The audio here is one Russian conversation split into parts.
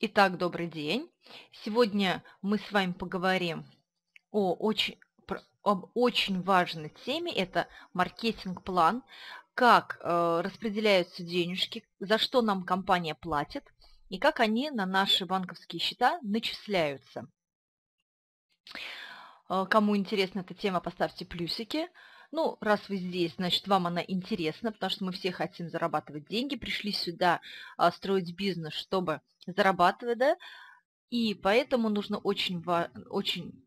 Итак, добрый день. Сегодня мы с вами поговорим о очень, об очень важной теме. Это маркетинг-план, как э, распределяются денежки, за что нам компания платит и как они на наши банковские счета начисляются. Э, кому интересна эта тема, поставьте плюсики. Ну, раз вы здесь, значит, вам она интересна, потому что мы все хотим зарабатывать деньги, пришли сюда а, строить бизнес, чтобы зарабатывать, да, и поэтому нужно очень, очень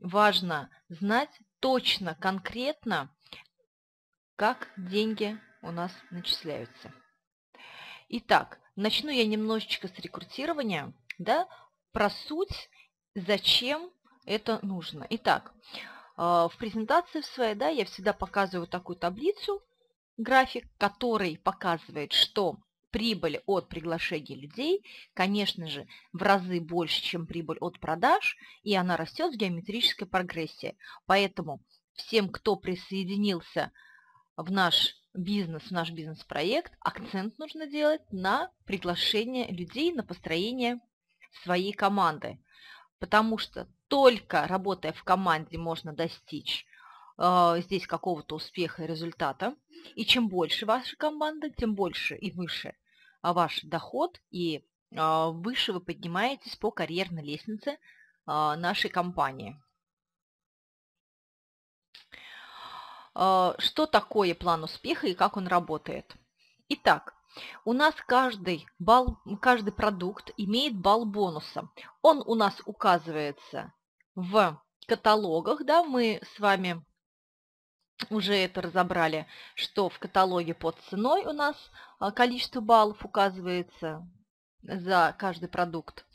важно знать точно, конкретно, как деньги у нас начисляются. Итак, начну я немножечко с рекрутирования, да, про суть, зачем это нужно. Итак, а, в презентации в своей, да, я всегда показываю такую таблицу, график, который показывает, что прибыль от приглашения людей, конечно же, в разы больше, чем прибыль от продаж, и она растет в геометрической прогрессии. Поэтому всем, кто присоединился в наш бизнес, в наш бизнес-проект, акцент нужно делать на приглашение людей, на построение своей команды. Потому что только работая в команде можно достичь э, здесь какого-то успеха и результата. И чем больше ваша команда, тем больше и выше а, ваш доход, и э, выше вы поднимаетесь по карьерной лестнице нашей компании. Что такое план успеха и как он работает? Итак, у нас каждый, балл, каждый продукт имеет балл бонуса. Он у нас указывается в каталогах, да, мы с вами уже это разобрали, что в каталоге под ценой у нас а, количество баллов указывается за каждый продукт.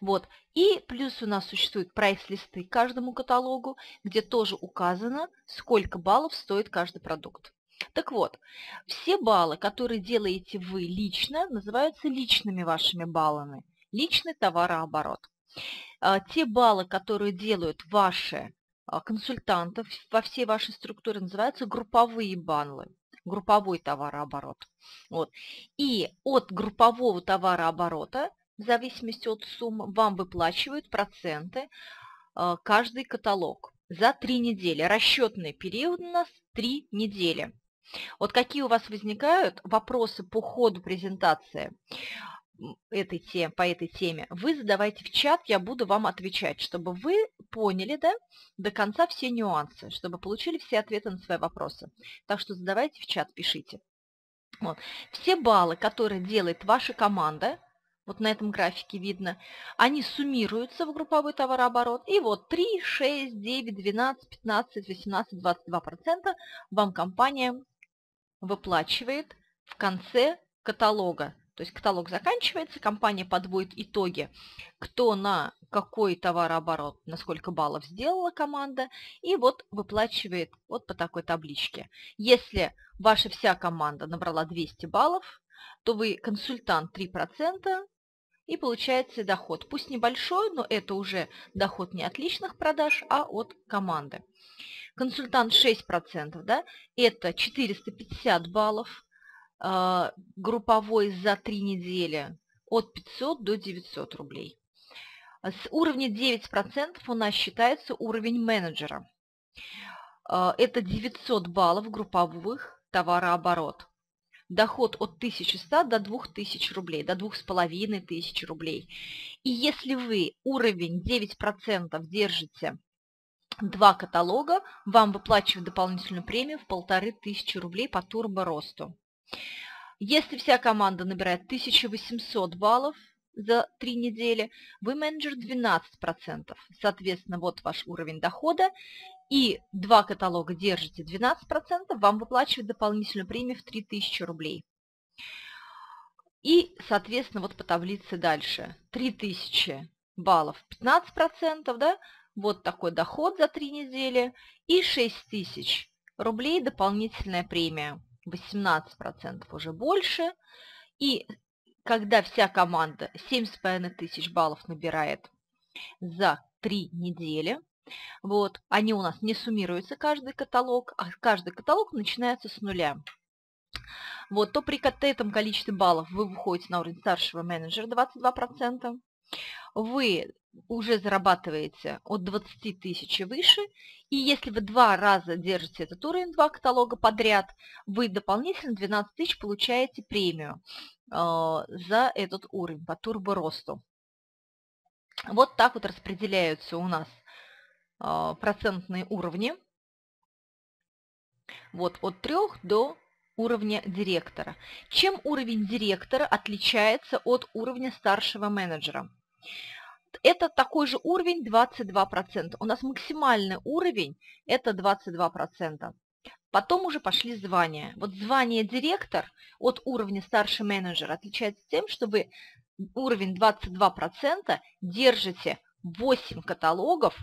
Вот. И плюс у нас существуют прайс-листы каждому каталогу, где тоже указано, сколько баллов стоит каждый продукт. Так вот, все баллы, которые делаете вы лично, называются личными вашими баллами. Личный товарооборот. А, те баллы, которые делают ваши а, консультанты во всей вашей структуре, называются групповые баллы, групповой товарооборот. Вот. И от группового товарооборота, в зависимости от суммы, вам выплачивают проценты а, каждый каталог за три недели. Расчетный период у нас три недели. Вот какие у вас возникают вопросы по ходу презентации? Этой тем, по этой теме, вы задавайте в чат, я буду вам отвечать, чтобы вы поняли да, до конца все нюансы, чтобы получили все ответы на свои вопросы. Так что задавайте в чат, пишите. Вот. Все баллы, которые делает ваша команда, вот на этом графике видно, они суммируются в групповой товарооборот. И вот 3, 6, 9, 12, 15, 18, 22% вам компания выплачивает в конце каталога. То есть каталог заканчивается, компания подводит итоги, кто на какой товарооборот, на сколько баллов сделала команда, и вот выплачивает вот по такой табличке. Если ваша вся команда набрала 200 баллов, то вы консультант 3%, и получаете доход. Пусть небольшой, но это уже доход не от личных продаж, а от команды. Консультант 6%, да, это 450 баллов, групповой за три недели от 500 до 900 рублей. С уровня 9% у нас считается уровень менеджера. А, это 900 баллов групповых товарооборот. Доход от 1100 до 2000 рублей, до 2500 рублей. И если вы уровень 9% держите два каталога, вам выплачивают дополнительную премию в 1500 рублей по турборосту. Если вся команда набирает 1800 баллов за три недели, вы менеджер 12%. Соответственно, вот ваш уровень дохода. И два каталога держите 12%, вам выплачивают дополнительную премию в 3000 рублей. И, соответственно, вот по таблице дальше. 3000 баллов 15%, да? Вот такой доход за три недели. И 6000 рублей дополнительная премия. 18% уже больше. И когда вся команда 7,5 тысяч баллов набирает за 3 недели, вот, они у нас не суммируются, каждый каталог, а каждый каталог начинается с нуля. Вот, то при этом количестве баллов вы выходите на уровень старшего менеджера 22%, вы уже зарабатываете от 20 тысяч и выше, и если вы два раза держите этот уровень, два каталога подряд, вы дополнительно 12 тысяч получаете премию э, за этот уровень по турборосту. Вот так вот распределяются у нас э, процентные уровни. Вот от 3 до уровня директора. Чем уровень директора отличается от уровня старшего менеджера? Это такой же уровень 22%. У нас максимальный уровень – это 22%. Потом уже пошли звания. Вот звание директор от уровня старший менеджер отличается тем, что вы уровень 22% держите 8 каталогов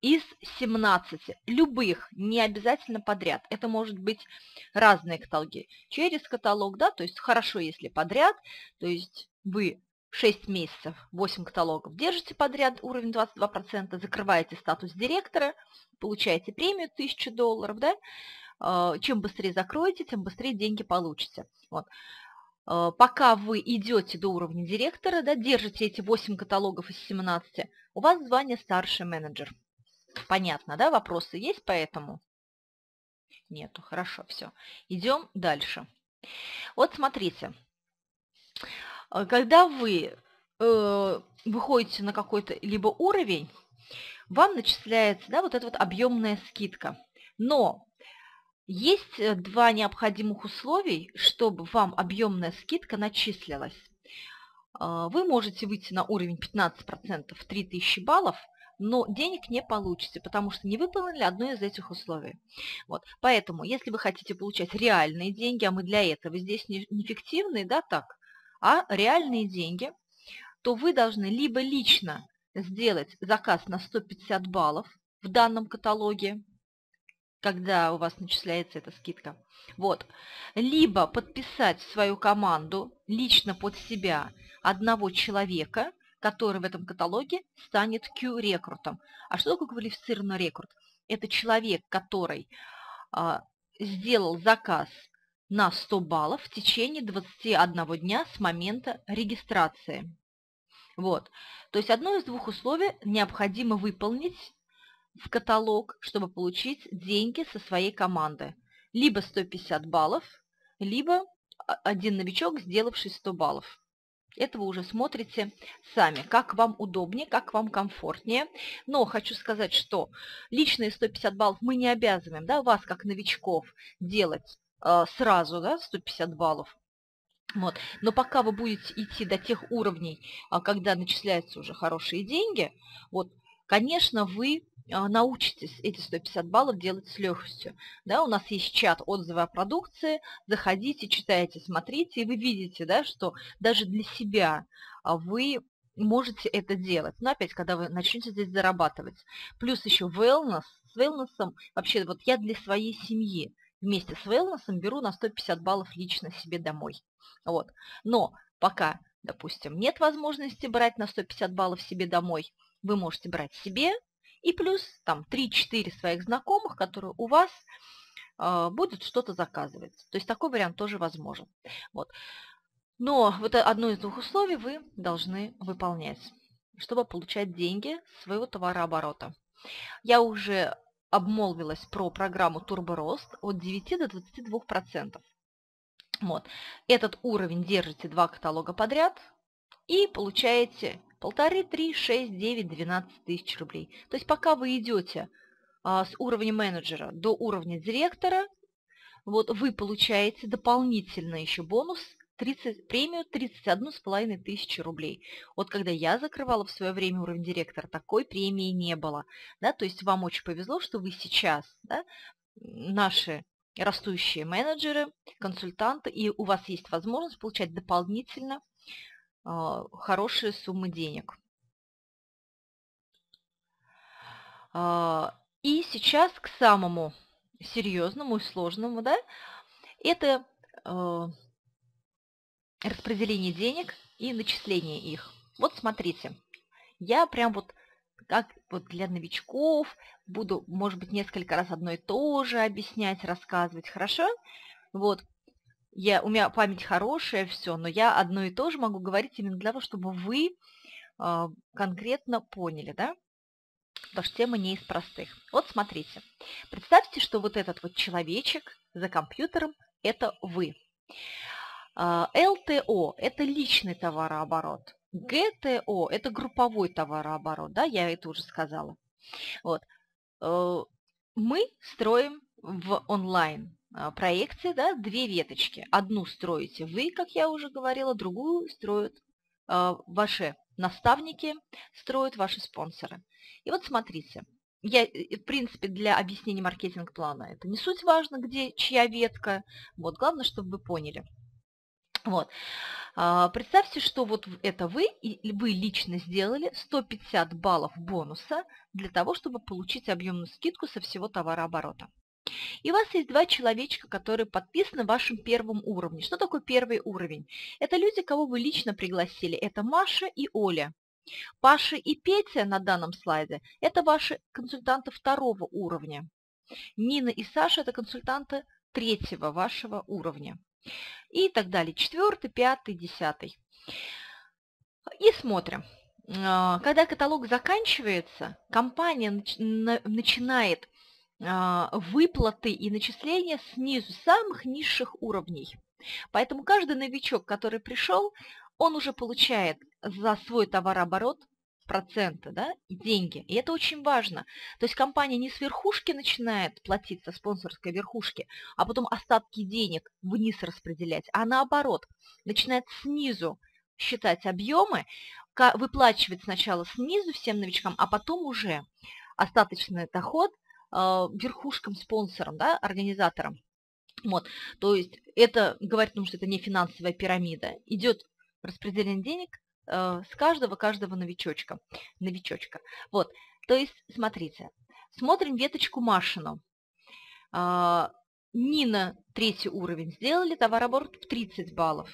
из 17, любых, не обязательно подряд. Это может быть разные каталоги. Через каталог, да, то есть хорошо, если подряд, то есть вы 6 месяцев 8 каталогов держите подряд, уровень 22%, закрываете статус директора, получаете премию 1000 долларов, да, а, чем быстрее закроете, тем быстрее деньги получите. Вот. А, пока вы идете до уровня директора, да, держите эти 8 каталогов из 17, у вас звание старший менеджер. Понятно, да, вопросы есть по этому? Нету, хорошо, все. Идем дальше. Вот смотрите, когда вы э, выходите на какой-то либо уровень, вам начисляется да, вот эта вот объемная скидка. Но есть э, два необходимых условий, чтобы вам объемная скидка начислилась. А, вы можете выйти на уровень 15% 3000 баллов, но денег не получите, потому что не выполнили одно из этих условий. Вот. Поэтому, если вы хотите получать реальные деньги, а мы для этого здесь не, не фиктивные, да, так, а реальные деньги, то вы должны либо лично сделать заказ на 150 баллов в данном каталоге, когда у вас начисляется эта скидка. Вот. Либо подписать свою команду лично под себя одного человека, который в этом каталоге станет Q-рекрутом. А что такое квалифицированный рекрут? Это человек, который а, сделал заказ на 100 баллов в течение 21 дня с момента регистрации. Вот. То есть одно из двух условий необходимо выполнить в каталог, чтобы получить деньги со своей команды. Либо 150 баллов, либо один новичок, сделавший 100 баллов. Это вы уже смотрите сами, как вам удобнее, как вам комфортнее. Но хочу сказать, что личные 150 баллов мы не обязываем да, вас, как новичков, делать сразу, да, 150 баллов. Вот. Но пока вы будете идти до тех уровней, а, когда начисляются уже хорошие деньги, вот, конечно, вы а, научитесь эти 150 баллов делать с легкостью. Да, у нас есть чат отзывы о продукции, заходите, читайте, смотрите, и вы видите, да, что даже для себя вы можете это делать. Но опять, когда вы начнете здесь зарабатывать. Плюс еще wellness. С wellness вообще вот я для своей семьи вместе с wellness беру на 150 баллов лично себе домой. Вот. Но пока, допустим, нет возможности брать на 150 баллов себе домой, вы можете брать себе и плюс там 3-4 своих знакомых, которые у вас э, будут что-то заказывать. То есть такой вариант тоже возможен. Вот. Но вот одно из двух условий вы должны выполнять, чтобы получать деньги своего товарооборота. Я уже обмолвилась про программу Турборост от 9 до 22%. Вот. Этот уровень держите два каталога подряд и получаете полторы, три, шесть, девять, двенадцать тысяч рублей. То есть пока вы идете а, с уровня менеджера до уровня директора, вот вы получаете дополнительно еще бонус 30, премию 31,5 тысячи рублей. Вот когда я закрывала в свое время уровень директора, такой премии не было. Да? То есть вам очень повезло, что вы сейчас, да, наши растущие менеджеры, консультанты, и у вас есть возможность получать дополнительно э, хорошие суммы денег. Э, и сейчас к самому серьезному и сложному, да, это э, распределение денег и начисление их. Вот смотрите, я прям вот как вот для новичков буду, может быть, несколько раз одно и то же объяснять, рассказывать, хорошо? Вот, я, у меня память хорошая, все, но я одно и то же могу говорить именно для того, чтобы вы а, конкретно поняли, да? Потому что тема не из простых. Вот смотрите. Представьте, что вот этот вот человечек за компьютером – это вы. А, ЛТО – это личный товарооборот. ГТО – это групповой товарооборот, да, я это уже сказала. Вот. Э, мы строим в онлайн а, проекции да, две веточки. Одну строите вы, как я уже говорила, другую строят а, ваши наставники, строят ваши спонсоры. И вот смотрите, я, в принципе, для объяснения маркетинг-плана это не суть важно, где чья ветка. Вот, главное, чтобы вы поняли. Вот. А, представьте, что вот это вы, и вы лично сделали 150 баллов бонуса для того, чтобы получить объемную скидку со всего товарооборота. И у вас есть два человечка, которые подписаны вашим первым уровнем. Что такое первый уровень? Это люди, кого вы лично пригласили. Это Маша и Оля. Паша и Петя на данном слайде – это ваши консультанты второго уровня. Нина и Саша – это консультанты третьего вашего уровня. И так далее. Четвертый, пятый, десятый. И смотрим. А, когда каталог заканчивается, компания начинает а, выплаты и начисления снизу, самых низших уровней. Поэтому каждый новичок, который пришел, он уже получает за свой товарооборот проценты, да, деньги. И это очень важно. То есть компания не с верхушки начинает платить со спонсорской верхушки, а потом остатки денег вниз распределять, а наоборот, начинает снизу считать объемы, выплачивать сначала снизу всем новичкам, а потом уже остаточный доход а, верхушкам, спонсорам, да, организаторам. Вот, то есть это говорит о том, что это не финансовая пирамида. Идет распределение денег э, с каждого, каждого новичочка. новичочка. Вот, то есть, смотрите, смотрим веточку Машину. Э, Нина третий уровень сделали, товарооборот в 30 баллов.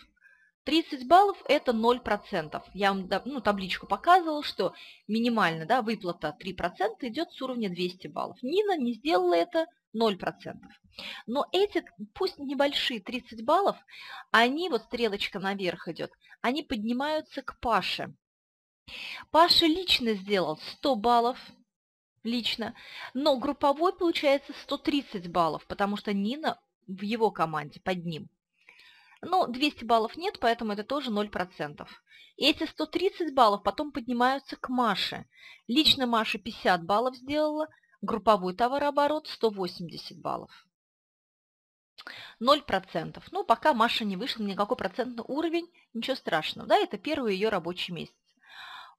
30 баллов – это 0%. Я вам ну, табличку показывала, что минимально да, выплата 3% идет с уровня 200 баллов. Нина не сделала это 0%. Но эти, пусть небольшие 30 баллов, они, вот стрелочка наверх идет, они поднимаются к Паше. Паша лично сделал 100 баллов, лично, но групповой получается 130 баллов, потому что Нина в его команде под ним. Но 200 баллов нет, поэтому это тоже 0%. И эти 130 баллов потом поднимаются к Маше. Лично Маша 50 баллов сделала, групповой товарооборот 180 баллов. 0%. Ну, пока Маша не вышла на никакой процентный уровень, ничего страшного. Да, это первый ее рабочий месяц.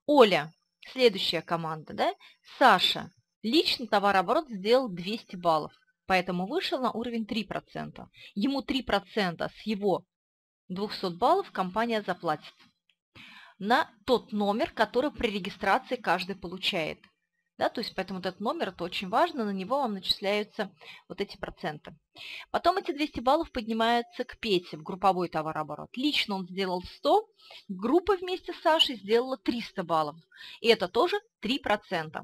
Оля, следующая команда, да, Саша, личный товарооборот сделал 200 баллов поэтому вышел на уровень 3%. Ему 3% с его 200 баллов компания заплатит на тот номер, который при регистрации каждый получает. Да, то есть поэтому этот номер, это очень важно, на него вам начисляются вот эти проценты. Потом эти 200 баллов поднимаются к Пете в групповой товарооборот. Лично он сделал 100, группа вместе с Сашей сделала 300 баллов. И это тоже 3%.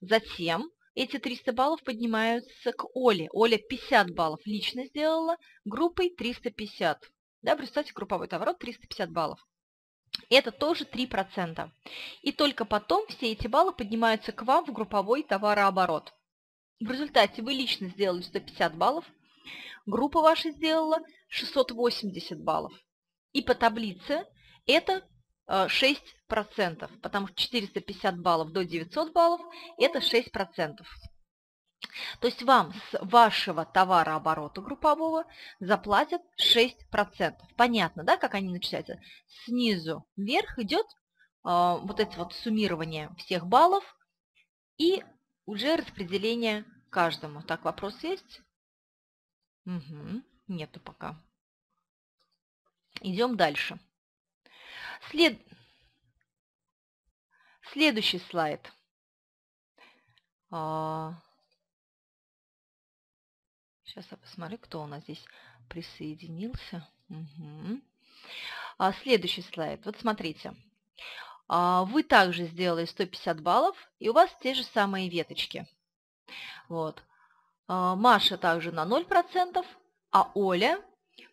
Затем эти 300 баллов поднимаются к Оле. Оля 50 баллов лично сделала, группой 350. Да, представьте, групповой товарот 350 баллов. Это тоже 3%. И только потом все эти баллы поднимаются к вам в групповой товарооборот. В результате вы лично сделали 150 баллов, группа ваша сделала 680 баллов. И по таблице это 6%, э, потому что 450 баллов до 900 баллов – это 6%. То есть вам с вашего товарооборота группового заплатят 6%. Понятно, да, как они начисляются? Снизу вверх идет э, вот это вот суммирование всех баллов и уже распределение каждому. Так, вопрос есть? Угу, нету пока. Идем дальше. След... Следующий слайд. А... Сейчас я посмотрю, кто у нас здесь присоединился. Угу. А, следующий слайд. Вот смотрите. А, вы также сделали 150 баллов, и у вас те же самые веточки. Вот. А, Маша также на 0%, а Оля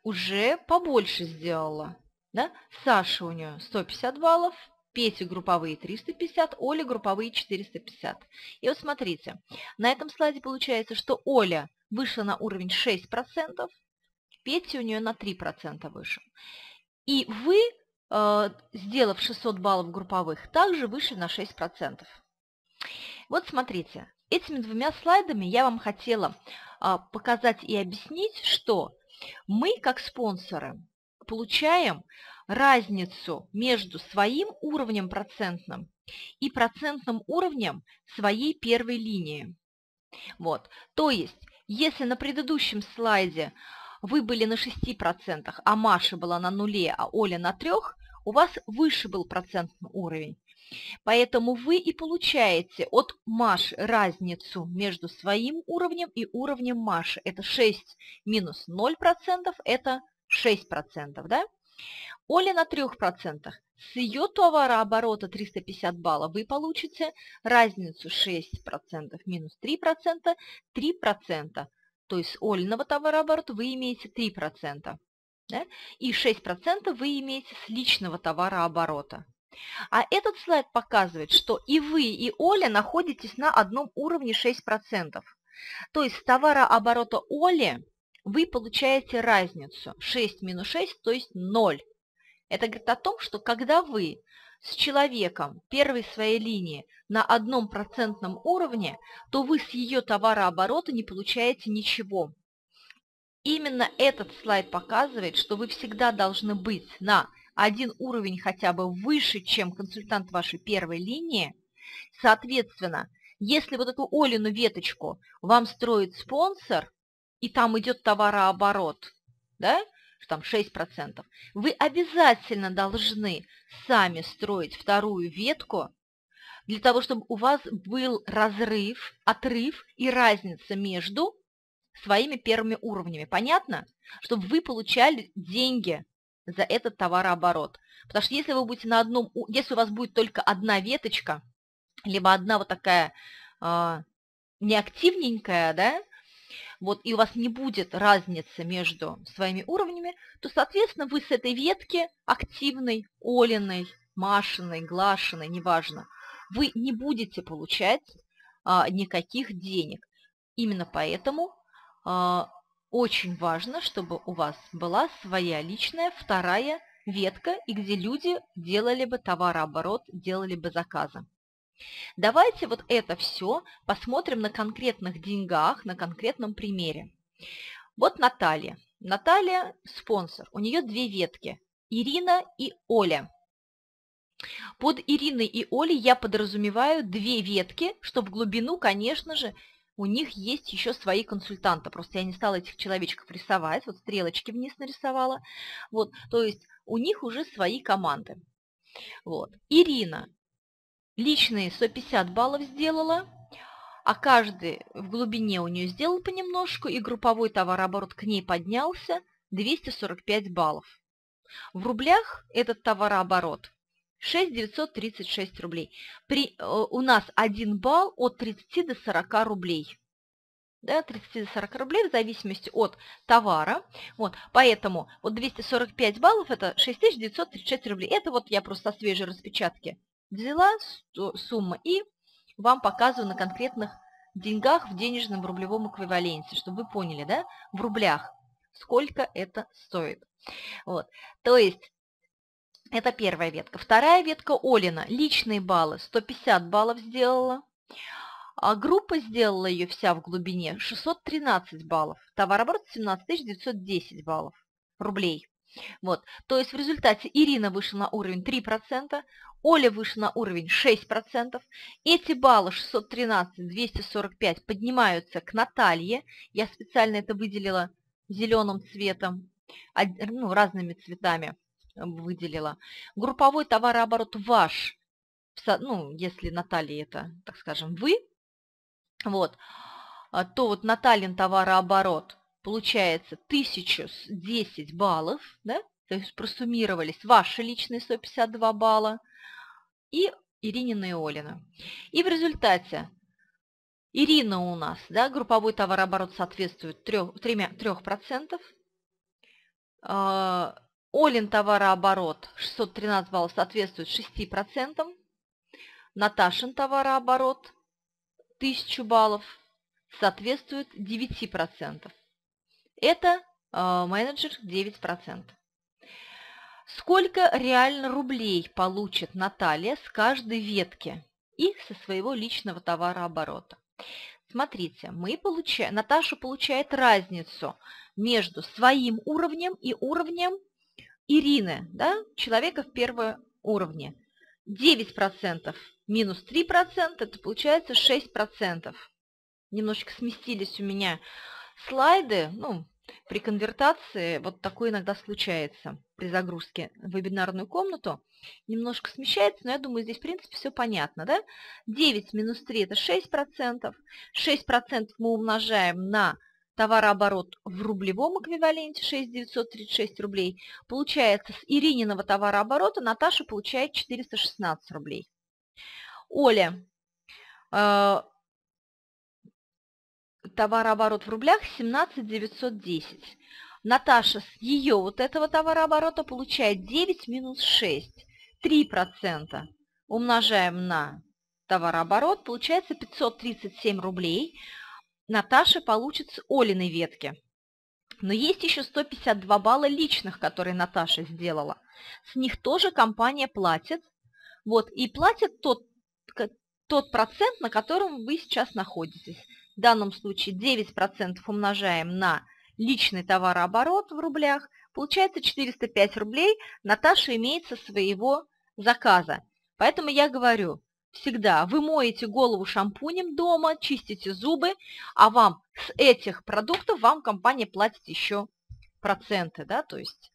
уже побольше сделала. Да? Саша у нее 150 баллов, Пети групповые 350, Оля групповые 450. И вот смотрите, на этом слайде получается, что Оля вышла на уровень 6%, Петя у нее на 3% выше. И вы, э, сделав 600 баллов групповых, также вышли на 6%. Вот смотрите, этими двумя слайдами я вам хотела а, показать и объяснить, что мы, как спонсоры, получаем разницу между своим уровнем процентным и процентным уровнем своей первой линии. Вот. То есть, если на предыдущем слайде вы были на 6%, а Маша была на нуле, а Оля на 3%, у вас выше был процентный уровень. Поэтому вы и получаете от Маши разницу между своим уровнем и уровнем Маши. Это 6 минус 0%, это 6%. Да? Оля на 3%. С ее товарооборота 350 баллов вы получите разницу 6% минус 3%, 3%. То есть с Олиного товарооборота вы имеете 3%. Да? И 6% вы имеете с личного товарооборота. А этот слайд показывает, что и вы, и Оля находитесь на одном уровне 6%. То есть товарооборота Оли вы получаете разницу 6 минус 6, то есть 0. Это говорит о том, что когда вы с человеком первой своей линии на одном процентном уровне, то вы с ее товарооборота не получаете ничего. Именно этот слайд показывает, что вы всегда должны быть на один уровень хотя бы выше, чем консультант вашей первой линии. Соответственно, если вот эту Олину веточку вам строит спонсор, и там идет товарооборот, да, там 6%, вы обязательно должны сами строить вторую ветку, для того, чтобы у вас был разрыв, отрыв и разница между своими первыми уровнями. Понятно? Чтобы вы получали деньги за этот товарооборот. Потому что если вы будете на одном, если у вас будет только одна веточка, либо одна вот такая э, неактивненькая, да, вот, и у вас не будет разницы между своими уровнями, то, соответственно, вы с этой ветки активной, Олиной, Машиной, Глашиной, неважно, вы не будете получать а, никаких денег. Именно поэтому а, очень важно, чтобы у вас была своя личная вторая ветка, и где люди делали бы товарооборот, делали бы заказы. Давайте вот это все посмотрим на конкретных деньгах, на конкретном примере. Вот Наталья. Наталья – спонсор. У нее две ветки – Ирина и Оля. Под Ириной и Олей я подразумеваю две ветки, что в глубину, конечно же, у них есть еще свои консультанты. Просто я не стала этих человечков рисовать, вот стрелочки вниз нарисовала. Вот, то есть у них уже свои команды. Вот. Ирина личные 150 баллов сделала, а каждый в глубине у нее сделал понемножку, и групповой товарооборот к ней поднялся 245 баллов. В рублях этот товарооборот 6 рублей. При, э, у нас 1 балл от 30 до 40 рублей. Да, 30 до 40 рублей в зависимости от товара. Вот, поэтому вот 245 баллов это 6936 рублей. Это вот я просто со свежей распечатки взяла сумму и вам показываю на конкретных деньгах в денежном рублевом эквиваленте, чтобы вы поняли, да, в рублях, сколько это стоит. Вот, то есть это первая ветка. Вторая ветка Олина. Личные баллы. 150 баллов сделала. А группа сделала ее вся в глубине 613 баллов. Товарооборот 17 910 баллов рублей. Вот. То есть в результате Ирина вышла на уровень 3%, Оля вышла на уровень 6%. Эти баллы 613, 245 поднимаются к Наталье. Я специально это выделила зеленым цветом, ну, разными цветами выделила. Групповой товарооборот ваш, ну, если Наталья это, так скажем, вы, вот, а, то вот Натальин товарооборот получается 1010 баллов, да, то есть просуммировались ваши личные 152 балла и Иринина и Олина. И в результате Ирина у нас, да, групповой товарооборот соответствует 3%, 3%, Олин товарооборот 613 баллов соответствует 6%. Наташин товарооборот 1000 баллов соответствует 9%. Это э, менеджер 9%. Сколько реально рублей получит Наталья с каждой ветки и со своего личного товарооборота? Смотрите, мы получаем, Наташа получает разницу между своим уровнем и уровнем Ирины, да, человека в первом уровне. 9% минус 3%, это получается 6%. Немножечко сместились у меня слайды, ну, при конвертации вот такое иногда случается при загрузке в вебинарную комнату. Немножко смещается, но я думаю, здесь в принципе все понятно. Да? 9 минус 3 это 6%. 6% мы умножаем на товарооборот в рублевом эквиваленте 6,936 рублей. Получается, с Ирининого товарооборота Наташа получает 416 рублей. Оля, э, товарооборот в рублях 17 910. Наташа с ее вот этого товарооборота получает 9 минус 6, 3%. Умножаем на товарооборот, получается 537 рублей. Наташа получит с Олиной ветки. Но есть еще 152 балла личных, которые Наташа сделала. С них тоже компания платит. Вот, и платит тот, тот процент, на котором вы сейчас находитесь. В данном случае 9% умножаем на личный товарооборот в рублях, получается 405 рублей Наташа имеет со своего заказа. Поэтому я говорю, всегда вы моете голову шампунем дома, чистите зубы, а вам с этих продуктов вам компания платит еще проценты, да, то есть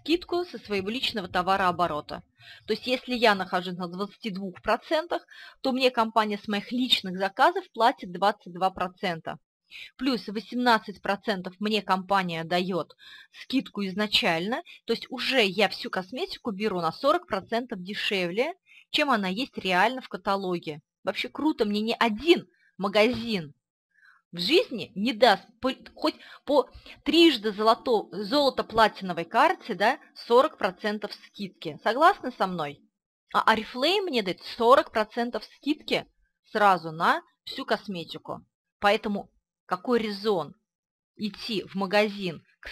скидку со своего личного товарооборота. То есть если я нахожусь на 22%, то мне компания с моих личных заказов платит 22%. Плюс 18% мне компания дает скидку изначально, то есть уже я всю косметику беру на 40% дешевле, чем она есть реально в каталоге. Вообще круто, мне не один магазин в жизни не даст хоть по трижды золото, золото-платиновой карте да, 40% скидки. Согласны со мной? А Арифлейм мне дает 40% скидки сразу на всю косметику. Поэтому какой резон идти в магазин к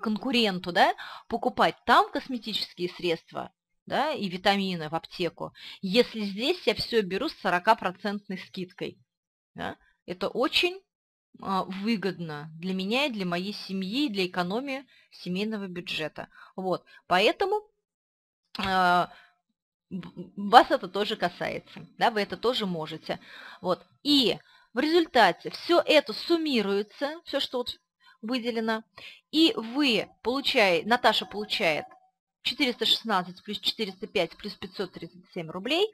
конкуренту, да, покупать там косметические средства, да, и витамины в аптеку, если здесь я все беру с 40% скидкой. Да? Это очень а, выгодно для меня и для моей семьи, и для экономии семейного бюджета. Вот, поэтому э, вас это тоже касается, да, вы это тоже можете. Вот, и в результате все это суммируется, все, что вот выделено, и вы получаете, Наташа получает 416 плюс 405 плюс 537 рублей,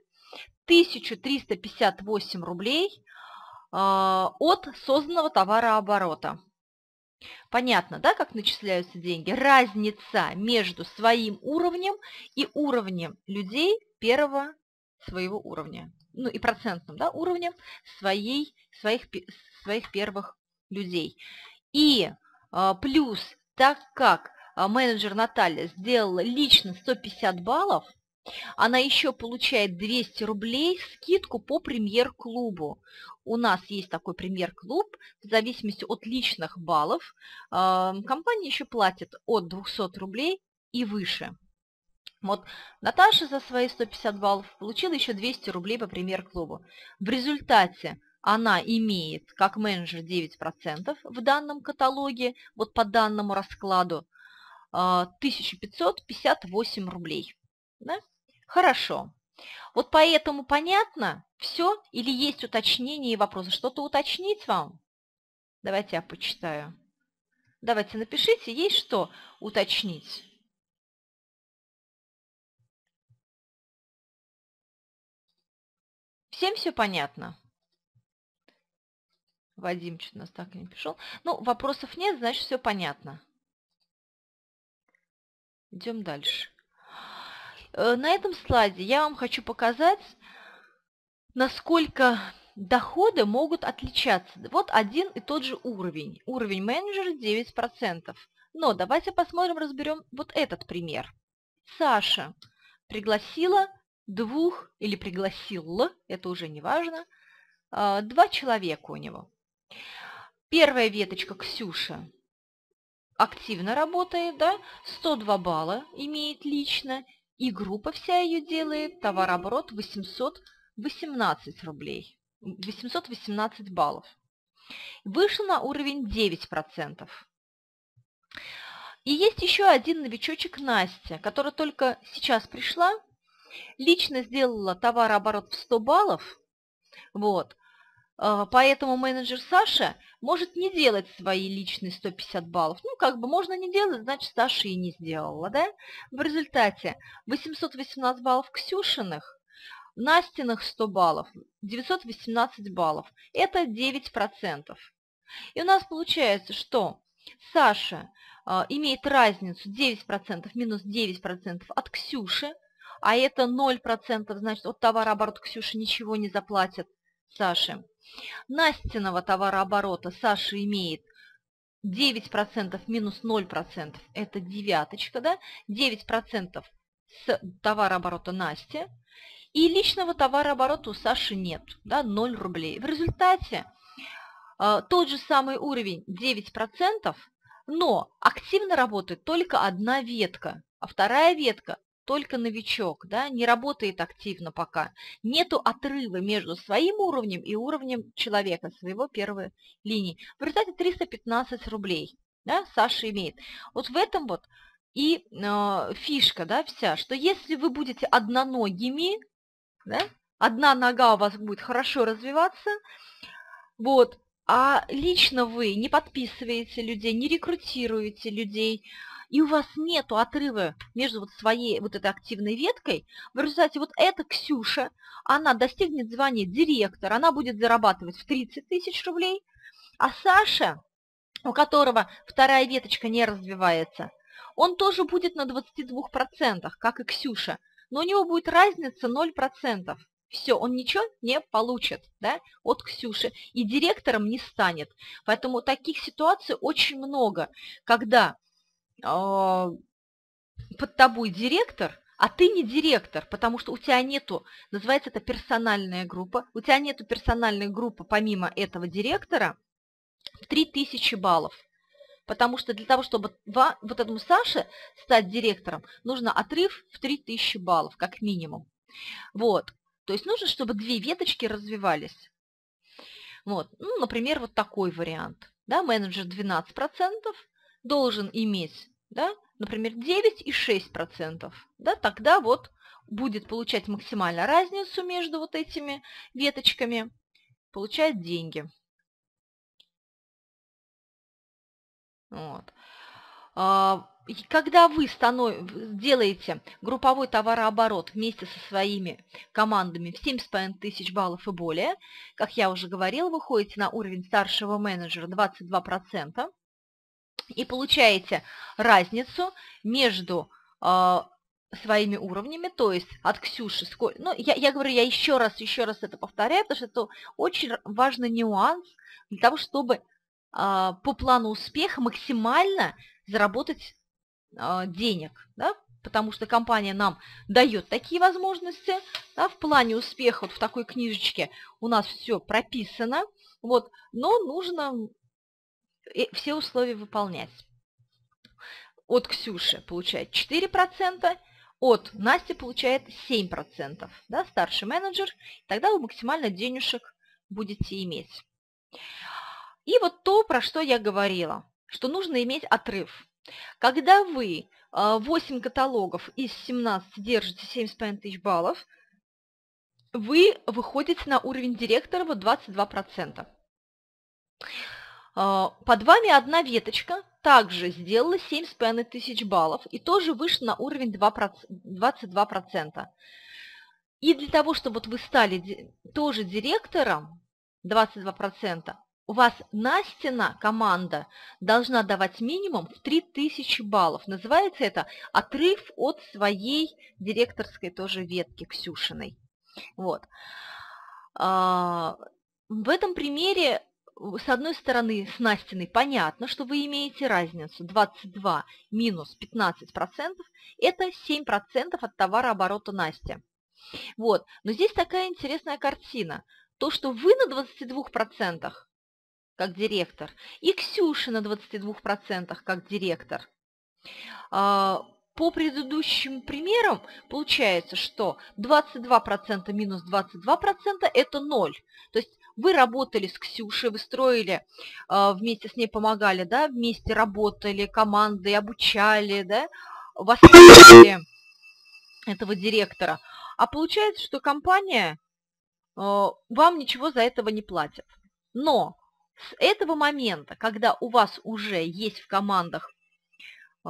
1358 рублей – а, от созданного товарооборота. Понятно, да, как начисляются деньги? Разница между своим уровнем и уровнем людей первого своего уровня. Ну и процентным да, уровнем своей, своих, своих первых людей. И а, плюс, так как а, менеджер Наталья сделала лично 150 баллов, она еще получает 200 рублей скидку по премьер-клубу. У нас есть такой премьер-клуб, в зависимости от личных баллов. Компания еще платит от 200 рублей и выше. Вот Наташа за свои 150 баллов получила еще 200 рублей по премьер-клубу. В результате она имеет как менеджер 9% в данном каталоге, вот по данному раскладу, 1558 рублей. Да? Хорошо. Вот поэтому понятно все или есть уточнения и вопросы? Что-то уточнить вам? Давайте я почитаю. Давайте напишите, есть что уточнить. Всем все понятно? Вадим что-то нас так и не пришел. Ну, вопросов нет, значит, все понятно. Идем дальше. Э, на этом слайде я вам хочу показать, насколько доходы могут отличаться. Вот один и тот же уровень. Уровень менеджера 9%. Но давайте посмотрим, разберем вот этот пример. Саша пригласила двух, или пригласил, это уже не важно, а, два человека у него. Первая веточка Ксюша активно работает, да, 102 балла имеет лично, и группа вся ее делает товарооборот 818 рублей, 818 баллов. Вышел на уровень 9%. И есть еще один новичочек Настя, которая только сейчас пришла, лично сделала товарооборот в 100 баллов, вот, а, Поэтому менеджер Саша может не делать свои личные 150 баллов. Ну, как бы можно не делать, значит, Саша и не сделала, да? В результате 818 баллов Ксюшиных, Настиных 100 баллов, 918 баллов. Это 9%. И у нас получается, что Саша э, имеет разницу 9% минус 9% от Ксюши, а это 0%, значит, от товарооборота Ксюши ничего не заплатит Саше. Настиного товарооборота Саша имеет 9% минус 0%, это девяточка, да? 9% с товарооборота Насти. И личного товарооборота у Саши нет, да, 0 рублей. В результате э, тот же самый уровень 9%, но активно работает только одна ветка, а вторая ветка только новичок, да, не работает активно пока. Нету отрыва между своим уровнем и уровнем человека, своего первой линии. В результате 315 рублей да, Саша имеет. Вот в этом вот и э, фишка да, вся, что если вы будете одноногими, да, одна нога у вас будет хорошо развиваться, вот, а лично вы не подписываете людей, не рекрутируете людей, и у вас нет отрыва между вот своей вот этой активной веткой, в результате вот эта Ксюша, она достигнет звания директора, она будет зарабатывать в 30 тысяч рублей, а Саша, у которого вторая веточка не развивается, он тоже будет на 22%, как и Ксюша, но у него будет разница 0%. Все, он ничего не получит да, от Ксюши и директором не станет. Поэтому таких ситуаций очень много, когда под тобой директор, а ты не директор, потому что у тебя нету, называется это персональная группа, у тебя нету персональной группы помимо этого директора в 3000 баллов. Потому что для того, чтобы вот этому Саше стать директором, нужно отрыв в 3000 баллов, как минимум. Вот. То есть нужно, чтобы две веточки развивались. Вот. Ну, например, вот такой вариант. Да, менеджер 12%, должен иметь, да, например, 9,6%, да, тогда вот будет получать максимально разницу между вот этими веточками, получает деньги. Вот. А, когда вы станов... делаете групповой товарооборот вместе со своими командами в 7,5 тысяч баллов и более, как я уже говорила, вы ходите на уровень старшего менеджера 22%, и получаете разницу между э, своими уровнями, то есть от Ксюши, сколько, ну, я, я говорю, я еще раз, еще раз это повторяю, потому что это очень важный нюанс для того, чтобы э, по плану успеха максимально заработать э, денег, да, потому что компания нам дает такие возможности, да, в плане успеха, вот в такой книжечке у нас все прописано, вот, но нужно все условия выполнять. От Ксюши получает 4%, от Насти получает 7%, да, старший менеджер, тогда вы максимально денежек будете иметь. И вот то, про что я говорила, что нужно иметь отрыв. Когда вы 8 а, каталогов из 17 держите 7,5 тысяч баллов, вы выходите на уровень директора вот 22%. А, под вами одна веточка также сделала 7,5 тысяч баллов и тоже вышла на уровень 2%, 22%. И для того, чтобы вот вы стали тоже директором 22%, у вас Настина команда должна давать минимум в 3000 баллов. Называется это отрыв от своей директорской тоже ветки Ксюшиной. Вот. А, в этом примере с одной стороны, с Настиной понятно, что вы имеете разницу 22 минус 15%, это 7% от товарооборота Насти. Вот. Но здесь такая интересная картина. То, что вы на 22%, как директор, и Ксюша на 22% как директор. А, по предыдущим примерам получается, что 22% минус 22% это 0. То есть вы работали с Ксюшей, вы строили, а, вместе с ней помогали, да, вместе работали, командой обучали, да, воспитывали этого директора. А получается, что компания а, вам ничего за этого не платит. Но с этого момента, когда у вас уже есть в командах э,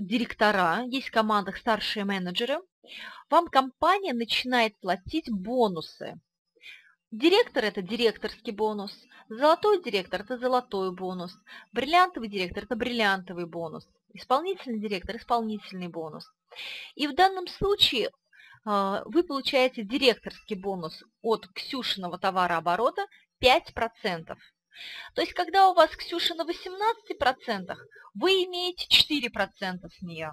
директора, есть в командах старшие менеджеры, вам компания начинает платить бонусы. Директор – это директорский бонус, золотой директор – это золотой бонус, бриллиантовый директор – это бриллиантовый бонус, исполнительный директор – исполнительный бонус. И в данном случае э, вы получаете директорский бонус от Ксюшиного товарооборота 5%. То есть, когда у вас Ксюша на 18%, вы имеете 4% с нее.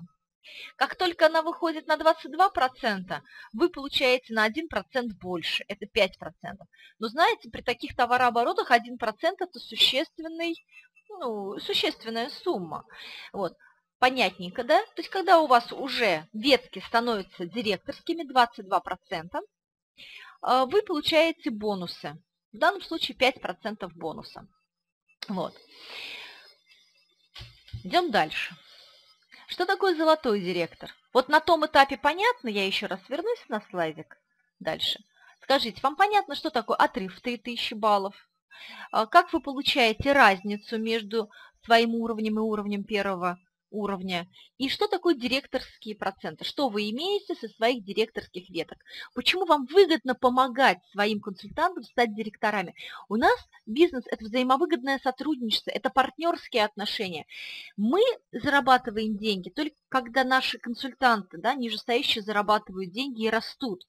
Как только она выходит на 22%, вы получаете на 1% больше, это 5%. Но знаете, при таких товарооборотах 1% это существенный, ну, существенная сумма. Вот. Понятненько, да? То есть, когда у вас уже ветки становятся директорскими, 22%, а, вы получаете бонусы. В данном случае 5% бонуса. Вот. Идем дальше. Что такое золотой директор? Вот на том этапе понятно, я еще раз вернусь на слайдик дальше. Скажите, вам понятно, что такое отрыв в 3000 баллов? А как вы получаете разницу между своим уровнем и уровнем первого уровня. И что такое директорские проценты? Что вы имеете со своих директорских веток? Почему вам выгодно помогать своим консультантам стать директорами? У нас бизнес – это взаимовыгодное сотрудничество, это партнерские отношения. Мы зарабатываем деньги только когда наши консультанты, да, нижестоящие, зарабатывают деньги и растут.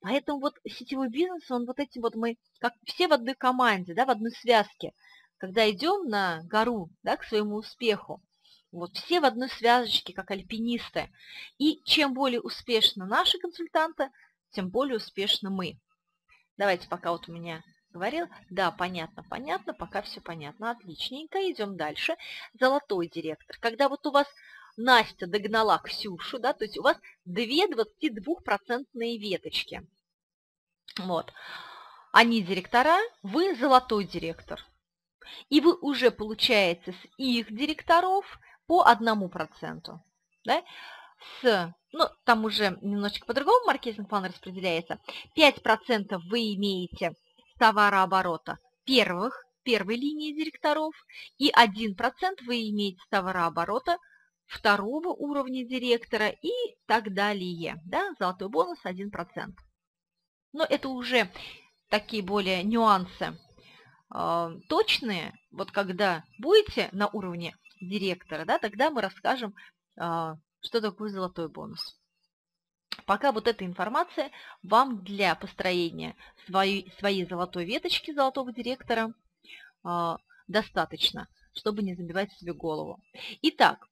Поэтому вот сетевой бизнес, он вот этим вот мы, как все в одной команде, да, в одной связке, когда идем на гору, да, к своему успеху, вот все в одной связочке, как альпинисты. И чем более успешны наши консультанты, тем более успешны мы. Давайте пока вот у меня говорил. Да, понятно, понятно, пока все понятно. Отличненько, идем дальше. Золотой директор. Когда вот у вас Настя догнала Ксюшу, да, то есть у вас две 22-процентные веточки. Вот. Они директора, вы золотой директор. И вы уже получаете с их директоров по одному проценту. Да? С, ну, там уже немножечко по-другому маркетинг-план распределяется. 5% вы имеете с товарооборота первых, первой линии директоров, и 1% вы имеете с товарооборота второго уровня директора и так далее. Да? Золотой бонус 1%. Но это уже такие более нюансы э, точные. Вот когда будете на уровне директора, да, тогда мы расскажем, а, что такое золотой бонус. Пока вот эта информация вам для построения своей, своей золотой веточки золотого директора а, достаточно, чтобы не забивать себе голову. Итак,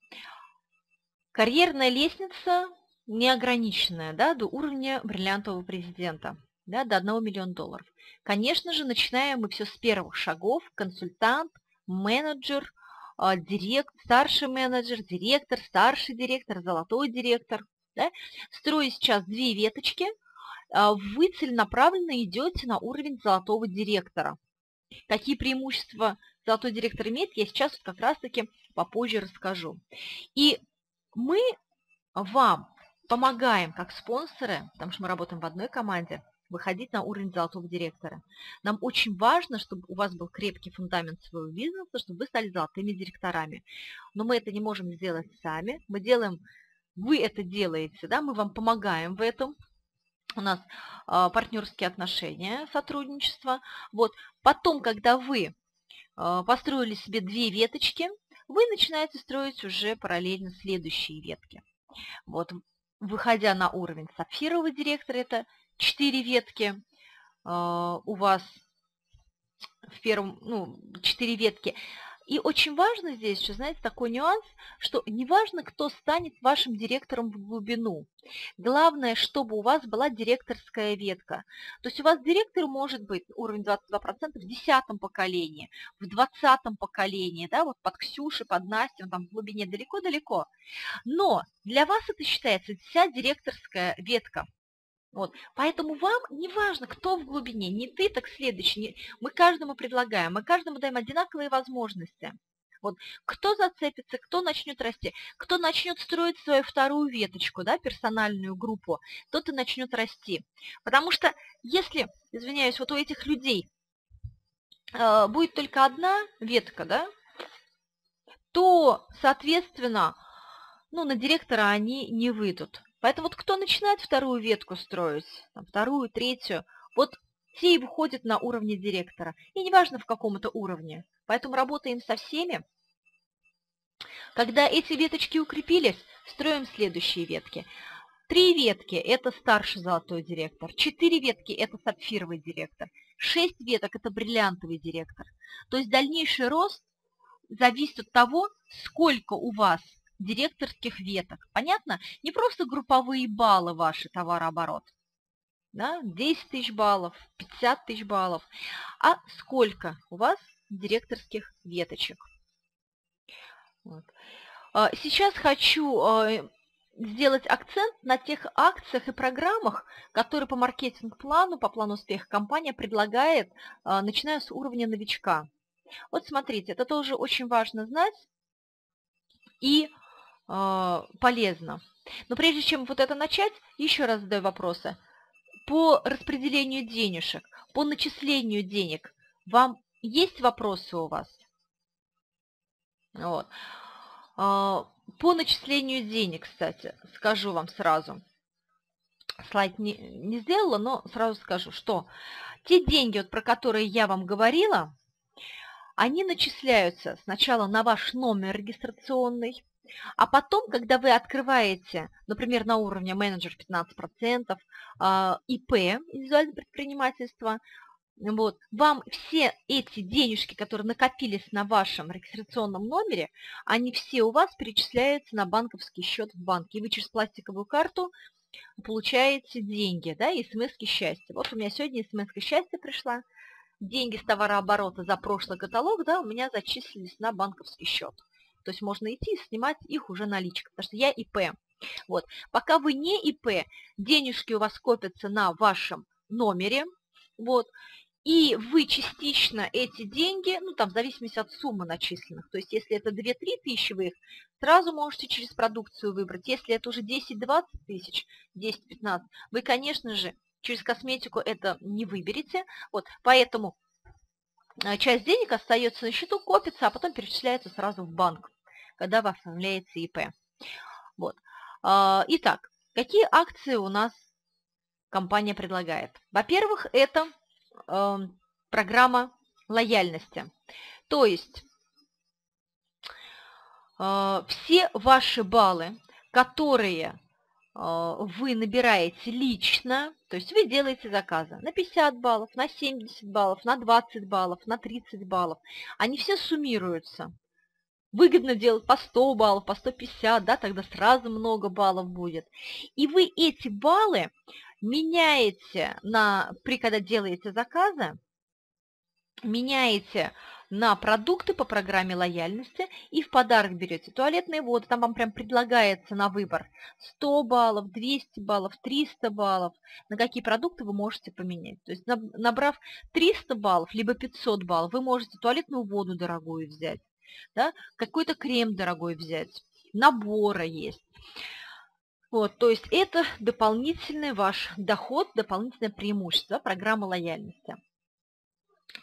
карьерная лестница неограниченная да, до уровня бриллиантового президента, да, до 1 миллиона долларов. Конечно же, начинаем мы все с первых шагов, консультант, менеджер, директ, старший менеджер, директор, старший директор, золотой директор. Да? Строю сейчас две веточки, а, вы целенаправленно идете на уровень золотого директора. Какие преимущества золотой директор имеет, я сейчас как раз-таки попозже расскажу. И мы вам помогаем как спонсоры, потому что мы работаем в одной команде, выходить на уровень золотого директора. Нам очень важно, чтобы у вас был крепкий фундамент своего бизнеса, чтобы вы стали золотыми директорами. Но мы это не можем сделать сами. Мы делаем, вы это делаете, да, мы вам помогаем в этом. У нас э, партнерские отношения, сотрудничество. Вот. Потом, когда вы э, построили себе две веточки, вы начинаете строить уже параллельно следующие ветки. Вот, выходя на уровень сапфирового директора, это 4 ветки, а, у вас в первом, ну, четыре ветки. И очень важно здесь еще, знаете, такой нюанс, что не важно, кто станет вашим директором в глубину. Главное, чтобы у вас была директорская ветка. То есть у вас директор может быть уровень 22% в десятом поколении, в двадцатом поколении, да, вот под Ксюшей, под Настей, там в глубине далеко-далеко. Но для вас это считается вся директорская ветка. Вот. Поэтому вам не важно, кто в глубине, не ты, так следующий. Мы каждому предлагаем, мы каждому даем одинаковые возможности. Вот. Кто зацепится, кто начнет расти, кто начнет строить свою вторую веточку, да, персональную группу, тот и начнет расти. Потому что если, извиняюсь, вот у этих людей э, будет только одна ветка, да, то, соответственно, ну, на директора они не выйдут. Поэтому вот кто начинает вторую ветку строить, там, вторую, третью, вот те и выходят на уровне директора. И неважно в каком это уровне. Поэтому работаем со всеми. Когда эти веточки укрепились, строим следующие ветки. Три ветки – это старший золотой директор, четыре ветки – это сапфировый директор, шесть веток – это бриллиантовый директор. То есть дальнейший рост зависит от того, сколько у вас директорских веток. Понятно? Не просто групповые баллы ваши товарооборот. Да? 10 тысяч баллов, 50 тысяч баллов. А сколько у вас директорских веточек? Вот. А, сейчас хочу а, сделать акцент на тех акциях и программах, которые по маркетинг-плану, по плану успеха компания предлагает, а, начиная с уровня новичка. Вот смотрите, это тоже очень важно знать. И полезно. Но прежде чем вот это начать, еще раз задаю вопросы. По распределению денежек, по начислению денег, вам есть вопросы у вас? Вот. Э, по начислению денег, кстати, скажу вам сразу. Слайд не, не сделала, но сразу скажу, что те деньги, вот, про которые я вам говорила, они начисляются сначала на ваш номер регистрационный, а потом, когда вы открываете, например, на уровне менеджер 15%, а, ИП, индивидуальное предпринимательство, вот, вам все эти денежки, которые накопились на вашем регистрационном номере, они все у вас перечисляются на банковский счет в банке. И вы через пластиковую карту получаете деньги, да, и смс счастья. Вот у меня сегодня смс счастья пришла. Деньги с товарооборота за прошлый каталог, да, у меня зачислились на банковский счет. То есть можно идти и снимать их уже наличкой, потому что я ИП. Вот. Пока вы не ИП, денежки у вас копятся на вашем номере, вот, и вы частично эти деньги, ну там в зависимости от суммы начисленных, то есть если это 2-3 тысячи вы их, сразу можете через продукцию выбрать. Если это уже 10-20 тысяч, 10-15, вы, конечно же, через косметику это не выберете. Вот, поэтому часть денег остается на счету, копится, а потом перечисляется сразу в банк, когда вы оформляете ИП. Вот. А, итак, какие акции у нас компания предлагает? Во-первых, это э, программа лояльности. То есть э, все ваши баллы, которые вы набираете лично, то есть вы делаете заказы на 50 баллов, на 70 баллов, на 20 баллов, на 30 баллов. Они все суммируются. Выгодно делать по 100 баллов, по 150, да, тогда сразу много баллов будет. И вы эти баллы меняете на, при когда делаете заказы, меняете на продукты по программе лояльности и в подарок берете туалетные воды. Там вам прям предлагается на выбор 100 баллов, 200 баллов, 300 баллов. На какие продукты вы можете поменять. То есть набрав 300 баллов, либо 500 баллов, вы можете туалетную воду дорогую взять, да? какой-то крем дорогой взять, набора есть. Вот, то есть это дополнительный ваш доход, дополнительное преимущество программы лояльности.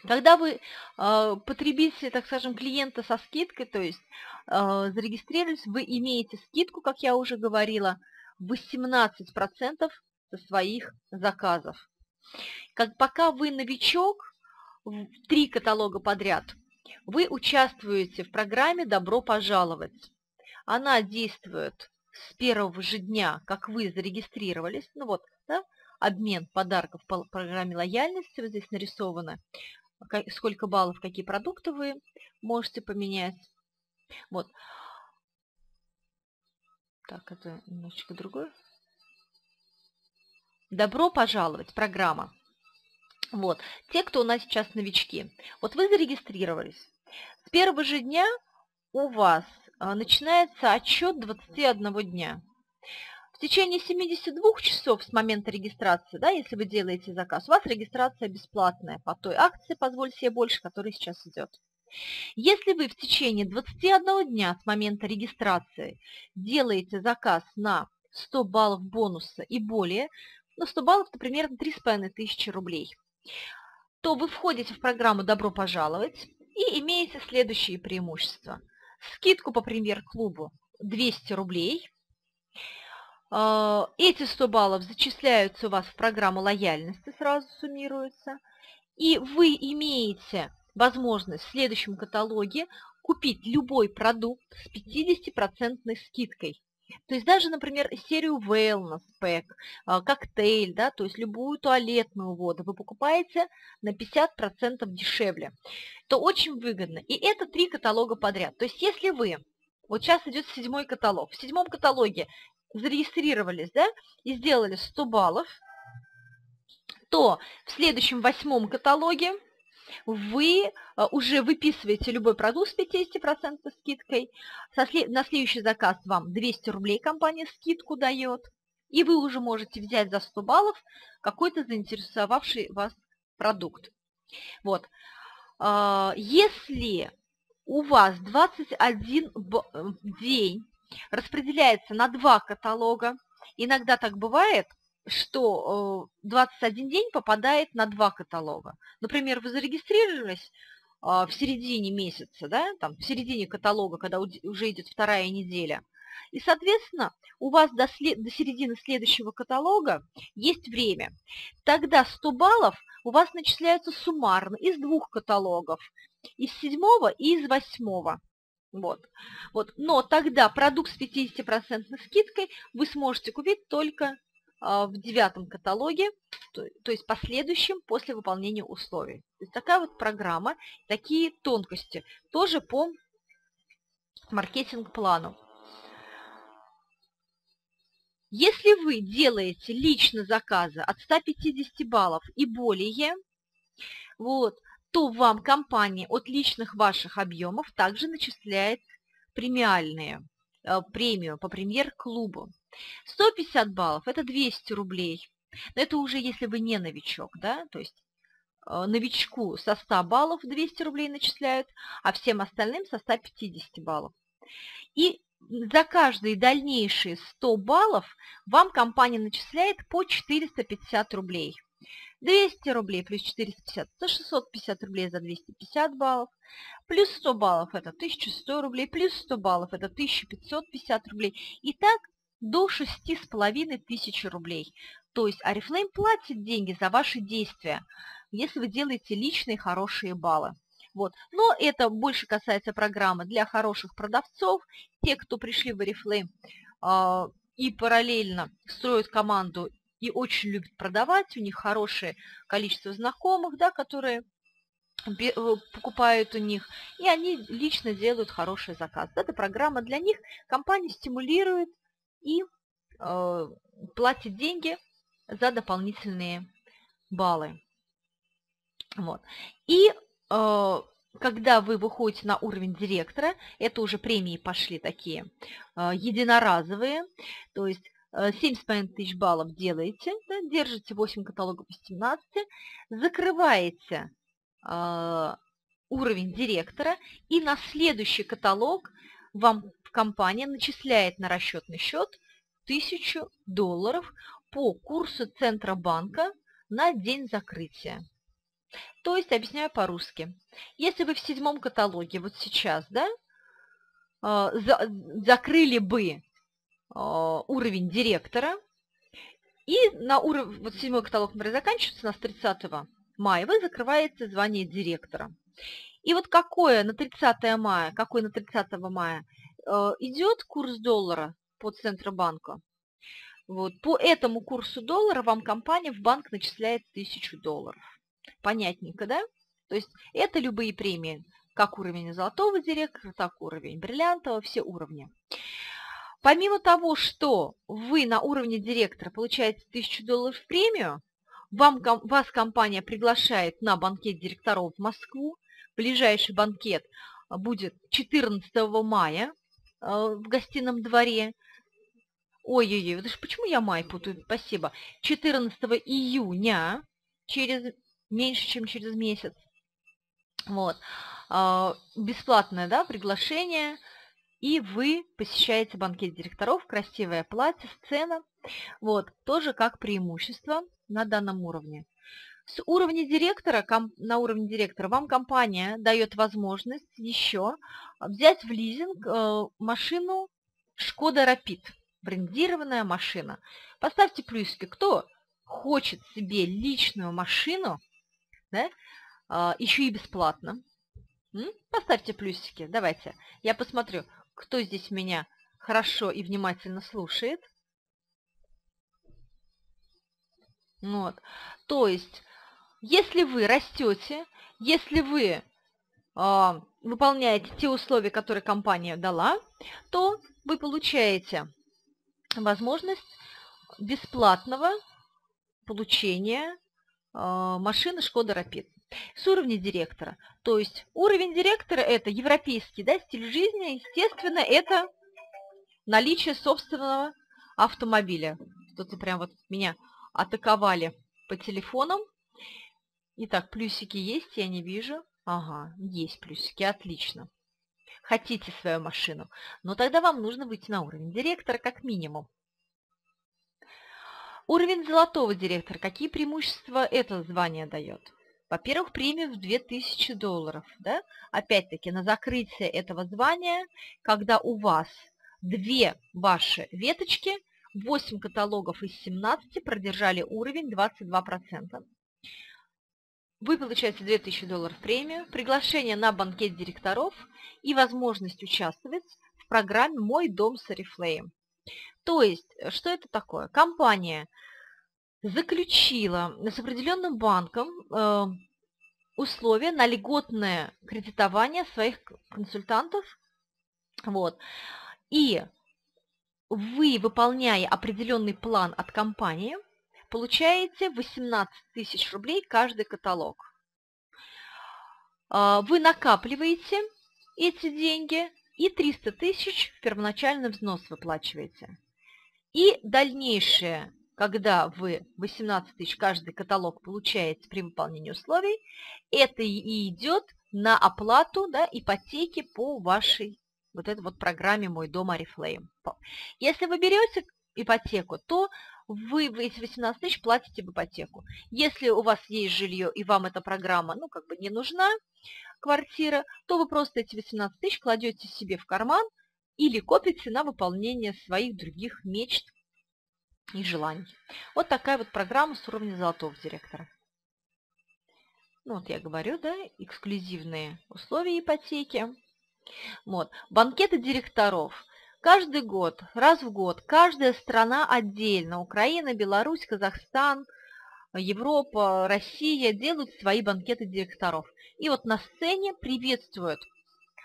Когда вы э, потребите, так скажем, клиента со скидкой, то есть э, зарегистрировались, вы имеете скидку, как я уже говорила, 18% со своих заказов. Как, пока вы новичок, три каталога подряд, вы участвуете в программе «Добро пожаловать». Она действует с первого же дня, как вы зарегистрировались. Ну вот, да, обмен подарков по программе лояльности, вот здесь нарисовано. Сколько баллов, какие продукты вы можете поменять. Вот. Так, это немножечко другое. Добро пожаловать, программа. Вот, те, кто у нас сейчас новички. Вот вы зарегистрировались. С первого же дня у вас а, начинается отчет 21 дня. В течение 72 часов с момента регистрации, да, если вы делаете заказ, у вас регистрация бесплатная по той акции «Позволь себе больше», которая сейчас идет. Если вы в течение 21 дня с момента регистрации делаете заказ на 100 баллов бонуса и более, ну 100 баллов это примерно 3,5 тысячи рублей, то вы входите в программу «Добро пожаловать» и имеете следующие преимущества. Скидку по премьер-клубу 200 рублей. А, эти 100 баллов зачисляются у вас в программу лояльности, сразу суммируются. И вы имеете возможность в следующем каталоге купить любой продукт с 50% скидкой. То есть даже, например, серию Wellness Pack, а, коктейль, да, то есть любую туалетную воду вы покупаете на 50% дешевле. То очень выгодно. И это три каталога подряд. То есть если вы, вот сейчас идет седьмой каталог, в седьмом каталоге зарегистрировались, да, и сделали 100 баллов, то в следующем восьмом каталоге вы э, уже выписываете любой продукт с 50% скидкой, на следующий заказ вам 200 рублей компания скидку дает, и вы уже можете взять за 100 баллов какой-то заинтересовавший вас продукт. Вот. А, если у вас 21 э, день распределяется на два каталога, иногда так бывает, что 21 э, день попадает на два каталога. Например, вы зарегистрировались а, в середине месяца, да, там, в середине каталога, когда уже идет вторая неделя, и, соответственно, у вас до, след... до середины следующего каталога есть время. Тогда 100 баллов у вас начисляются суммарно из двух каталогов, из седьмого и из восьмого. Вот. Вот. Но тогда продукт с 50% скидкой вы сможете купить только а, в девятом каталоге, то, есть последующем после выполнения условий. То есть такая вот программа, такие тонкости, тоже по маркетинг-плану. Если вы делаете лично заказы от 150 баллов и более, вот, то вам компания от личных ваших объемов также начисляет премиальные, э, премию по премьер-клубу. 150 баллов – это 200 рублей. Но это уже если вы не новичок, да, то есть э, новичку со 100 баллов 200 рублей начисляют, а всем остальным со 150 баллов. И за каждые дальнейшие 100 баллов вам компания начисляет по 450 рублей. 200 рублей плюс 450 – это 650 рублей за 250 баллов. Плюс 100 баллов – это 1100 рублей. Плюс 100 баллов – это 1550 рублей. И так до 6,5 тысяч рублей. То есть Арифлейм платит деньги за ваши действия, если вы делаете личные хорошие баллы. Вот. Но это больше касается программы для хороших продавцов, те, кто пришли в Арифлейм э, и параллельно строят команду и очень любят продавать, у них хорошее количество знакомых, да, которые э, покупают у них, и они лично делают хороший заказ. Это программа для них, компания стимулирует и э, платит деньги за дополнительные баллы. Вот. И э, когда вы выходите на уровень директора, это уже премии пошли такие э, единоразовые, то есть 7,5 э, тысяч баллов делаете, да, держите 8 каталогов из 17, закрываете э, уровень директора, и на следующий каталог вам компания начисляет на расчетный счет 1000 долларов по курсу Центробанка на день закрытия. То есть, объясняю по-русски, если вы в седьмом каталоге вот сейчас да, а, закрыли бы уровень директора, и на уровень, вот седьмой каталог, например, заканчивается у нас 30 мая, вы закрываете звание директора. И вот какое на 30 мая, какой на 30 мая Э, идет курс доллара по Центробанку, вот, по этому курсу доллара вам компания в банк начисляет 1000 долларов. Понятненько, да? То есть это любые премии, как уровень золотого директора, так уровень бриллиантового, все уровни. Помимо того, что вы на уровне директора получаете 1000 долларов в премию, вам, вас компания приглашает на банкет директоров в Москву. Ближайший банкет будет 14 мая э, в гостином дворе. Ой-ой-ой, даже почему я май путаю? Спасибо. 14 июня, через меньше, чем через месяц. Вот. А, бесплатное да, приглашение, и вы посещаете банкет директоров, красивое платье, сцена. Вот, тоже как преимущество на данном уровне. С уровня директора, на уровне директора вам компания дает возможность еще взять в лизинг э, машину Шкода Rapid, брендированная машина. Поставьте плюсики, кто хочет себе личную машину, да, а, еще и бесплатно. Поставьте плюсики, давайте. Я посмотрю, кто здесь меня хорошо и внимательно слушает. Вот. То есть, если вы растете, если вы э, выполняете те условия, которые компания дала, то вы получаете возможность бесплатного получения э, машины Шкода Rapid с уровня директора. То есть уровень директора – это европейский да, стиль жизни, естественно, это наличие собственного автомобиля. Что-то прям вот меня атаковали по телефонам. Итак, плюсики есть, я не вижу. Ага, есть плюсики, отлично. Хотите свою машину, но тогда вам нужно выйти на уровень директора как минимум. Уровень золотого директора. Какие преимущества это звание дает? Во-первых, премию в 2000 долларов. Да? Опять-таки, на закрытие этого звания, когда у вас две ваши веточки, 8 каталогов из 17 продержали уровень 22%. Вы получаете 2000 долларов премию, приглашение на банкет директоров и возможность участвовать в программе «Мой дом с Oriflame». То есть, что это такое? Компания заключила с определенным банком э, условия на льготное кредитование своих консультантов. Вот. И вы, выполняя определенный план от компании, получаете 18 тысяч рублей каждый каталог. Э, вы накапливаете эти деньги и 300 тысяч в первоначальный взнос выплачиваете. И дальнейшее когда вы 18 тысяч каждый каталог получаете при выполнении условий, это и идет на оплату да, ипотеки по вашей вот этой вот программе «Мой дом Арифлейм». Если вы берете ипотеку, то вы эти 18 тысяч платите в ипотеку. Если у вас есть жилье и вам эта программа, ну, как бы не нужна, квартира, то вы просто эти 18 тысяч кладете себе в карман или копите на выполнение своих других мечт, и желаний. Вот такая вот программа с уровня золотого директора. Ну, вот я говорю, да, эксклюзивные условия ипотеки. Вот. Банкеты директоров. Каждый год, раз в год, каждая страна отдельно, Украина, Беларусь, Казахстан, Европа, Россия делают свои банкеты директоров. И вот на сцене приветствуют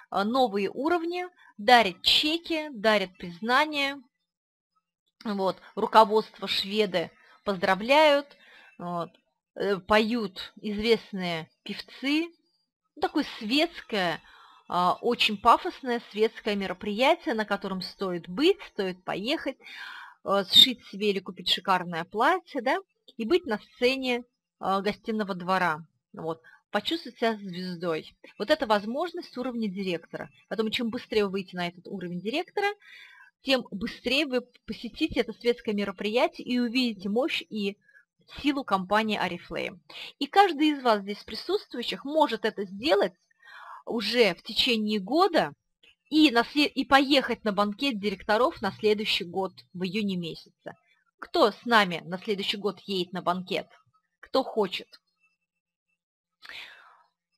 а, новые уровни, дарят чеки, дарят признание, вот, руководство шведы поздравляют, вот, э, поют известные певцы. Такое светское, а, очень пафосное светское мероприятие, на котором стоит быть, стоит поехать, э, сшить себе или купить шикарное платье, да, и быть на сцене а, гостиного двора. Вот, почувствовать себя звездой. Вот это возможность уровня директора. Поэтому чем быстрее вы выйдете на этот уровень директора, тем быстрее вы посетите это светское мероприятие и увидите мощь и силу компании Арифлейм. И каждый из вас здесь присутствующих может это сделать уже в течение года и, на и поехать на банкет директоров на следующий год в июне месяце. Кто с нами на следующий год едет на банкет? Кто хочет?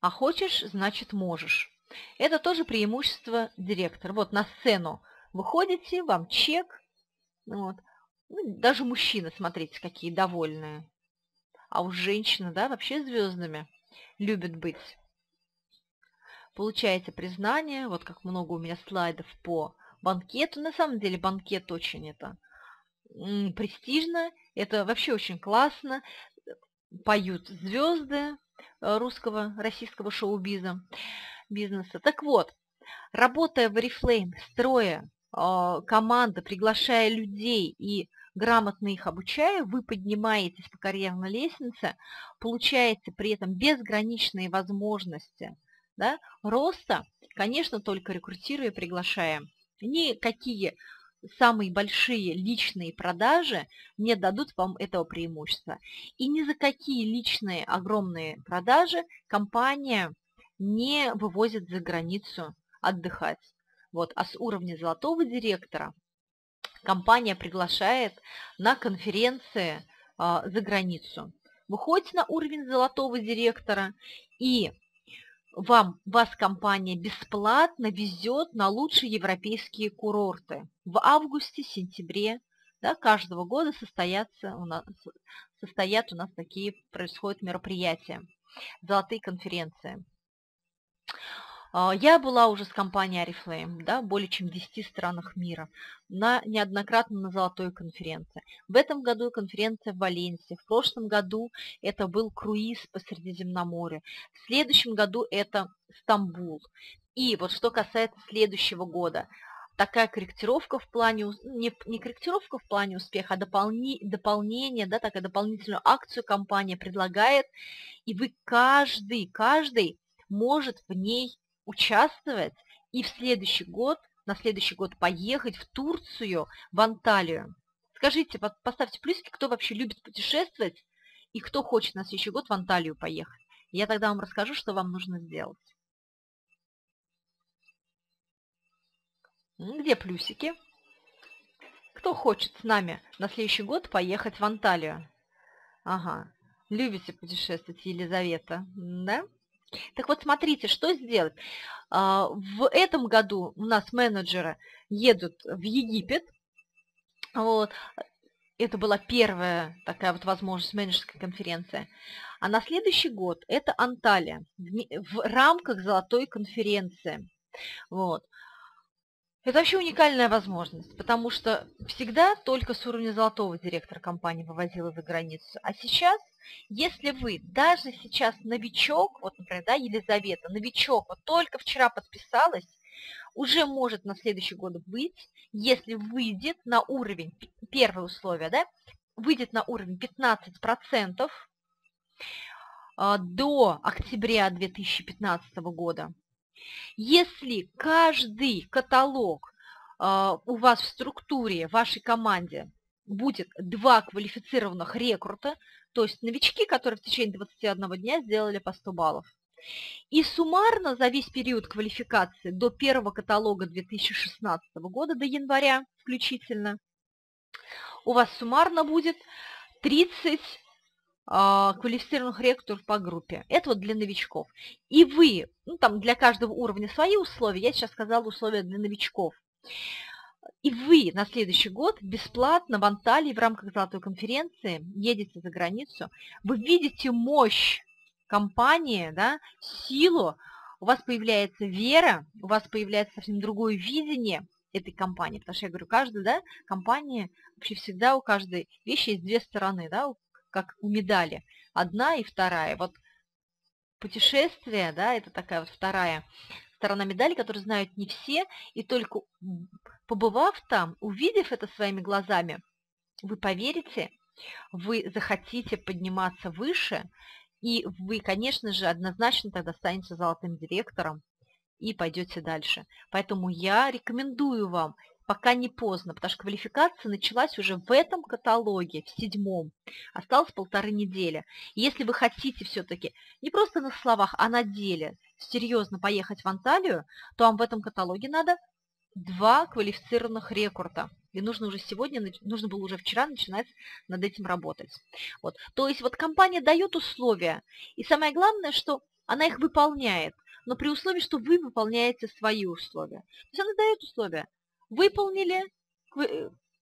А хочешь, значит можешь. Это тоже преимущество директора. Вот на сцену Выходите, вам чек. Вот. Ну, даже мужчины, смотрите, какие довольные. А уж женщины, да, вообще звездами. любит быть. Получаете признание, вот как много у меня слайдов по банкету. На самом деле банкет очень это престижно, это вообще очень классно. Поют звезды э, русского, российского шоу-биза, бизнеса. Так вот, работая в Oriflame, строя э, команды, приглашая людей и грамотно их обучая, вы поднимаетесь по карьерной лестнице, получаете при этом безграничные возможности да, роста, конечно, только рекрутируя приглашая. Никакие самые большие личные продажи не дадут вам этого преимущества. И ни за какие личные огромные продажи компания не вывозит за границу отдыхать. Вот, а с уровня золотого директора компания приглашает на конференции а, за границу. Выходите на уровень золотого директора, и вам, вас компания бесплатно везет на лучшие европейские курорты. В августе-сентябре да, каждого года состоятся у нас, состоят у нас такие, происходят мероприятия, золотые конференции. А, я была уже с компанией Oriflame, да, более чем в 10 странах мира, на, неоднократно на золотой конференции. В этом году конференция в Валенсии, в прошлом году это был круиз по Средиземноморью, в следующем году это Стамбул. И вот что касается следующего года, такая корректировка в плане, не, не корректировка в плане успеха, а дополни, дополнение, да, такая дополнительную акцию компания предлагает, и вы каждый, каждый может в ней участвовать и в следующий год, на следующий год поехать в Турцию, в Анталию. Скажите, поставьте плюсики, кто вообще любит путешествовать и кто хочет на следующий год в Анталию поехать. Я тогда вам расскажу, что вам нужно сделать. Где плюсики? Кто хочет с нами на следующий год поехать в Анталию? Ага, любите путешествовать, Елизавета, да? Так вот, смотрите, что сделать. А, в этом году у нас менеджеры едут в Египет. Вот. Это была первая такая вот возможность менеджерской конференции. А на следующий год это Анталия в рамках золотой конференции. Вот. Это вообще уникальная возможность, потому что всегда только с уровня золотого директора компании вывозила за границу. А сейчас если вы даже сейчас новичок, вот, например, да, Елизавета, новичок, вот только вчера подписалась, уже может на следующий год быть, если выйдет на уровень, первое условие, да, выйдет на уровень 15% а, до октября 2015 года. Если каждый каталог а, у вас в структуре, в вашей команде будет два квалифицированных рекрута, то есть новички, которые в течение 21 дня сделали по 100 баллов. И суммарно за весь период квалификации до первого каталога 2016 года, до января включительно, у вас суммарно будет 30 а, квалифицированных рекрутеров по группе. Это вот для новичков. И вы, ну там для каждого уровня свои условия, я сейчас сказала условия для новичков. И вы на следующий год бесплатно в Анталии в рамках Золотой конференции едете за границу, вы видите мощь компании, да, силу, у вас появляется вера, у вас появляется совсем другое видение этой компании. Потому что я говорю, каждая да, компания, вообще всегда у каждой вещи есть две стороны, да, как у медали. Одна и вторая. Вот путешествие, да, это такая вот вторая сторона медали, которую знают не все, и только побывав там, увидев это своими глазами, вы поверите, вы захотите подниматься выше, и вы, конечно же, однозначно тогда станете золотым директором и пойдете дальше. Поэтому я рекомендую вам пока не поздно, потому что квалификация началась уже в этом каталоге, в седьмом. Осталось полторы недели. если вы хотите все-таки не просто на словах, а на деле серьезно поехать в Анталию, то вам в этом каталоге надо два квалифицированных рекорда. И нужно уже сегодня, нужно было уже вчера начинать над этим работать. Вот. То есть вот компания дает условия, и самое главное, что она их выполняет, но при условии, что вы выполняете свои условия. То есть она дает условия. Выполнили,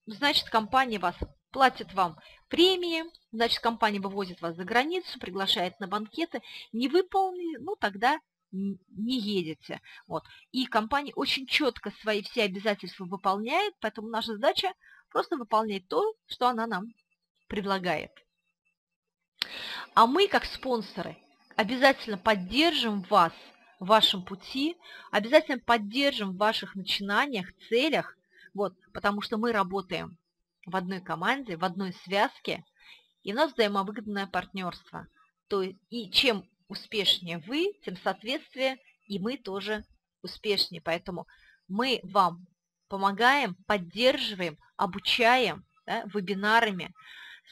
значит, компания вас платит вам премии, значит, компания вывозит вас за границу, приглашает на банкеты. Не выполнили, ну, тогда не едете. Вот. И компания очень четко свои все обязательства выполняет, поэтому наша задача просто выполнять то, что она нам предлагает. А мы, как спонсоры, обязательно поддержим вас в вашем пути, обязательно поддержим в ваших начинаниях, целях, вот, потому что мы работаем в одной команде, в одной связке, и у нас взаимовыгодное партнерство. То есть, и чем успешнее вы, тем соответствие и мы тоже успешнее. Поэтому мы вам помогаем, поддерживаем, обучаем да, вебинарами,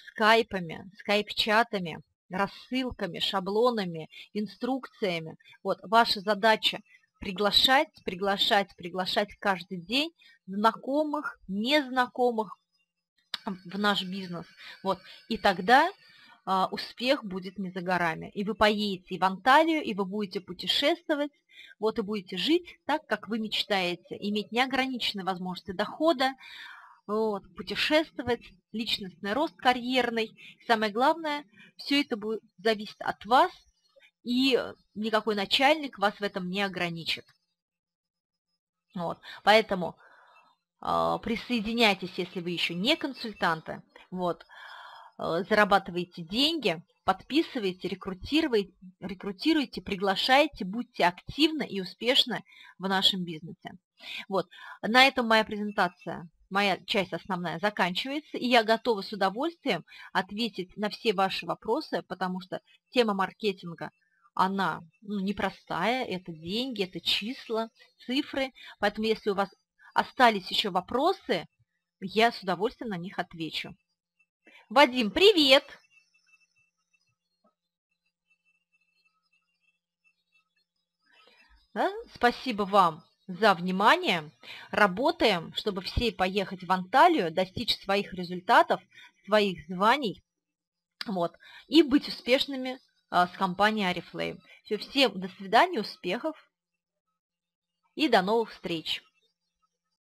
скайпами, скайп-чатами, рассылками, шаблонами, инструкциями. Вот ваша задача приглашать, приглашать, приглашать каждый день знакомых, незнакомых в наш бизнес. Вот. И тогда а, успех будет не за горами. И вы поедете и в Анталию, и вы будете путешествовать, вот и будете жить так, как вы мечтаете, иметь неограниченные возможности дохода, вот, путешествовать, личностный рост карьерный. Самое главное, все это будет зависеть от вас, и никакой начальник вас в этом не ограничит. Вот. Поэтому э, присоединяйтесь, если вы еще не консультанты. Вот. Э, зарабатываете деньги, подписывайте, рекрутируйте, рекрутируйте, приглашайте, будьте активны и успешны в нашем бизнесе. Вот. На этом моя презентация моя часть основная заканчивается, и я готова с удовольствием ответить на все ваши вопросы, потому что тема маркетинга, она ну, непростая, это деньги, это числа, цифры, поэтому если у вас остались еще вопросы, я с удовольствием на них отвечу. Вадим, привет! Да? Спасибо вам за внимание. Работаем, чтобы все поехать в Анталию, достичь своих результатов, своих званий вот, и быть успешными а, с компанией Арифлейм. Все, всем до свидания, успехов и до новых встреч!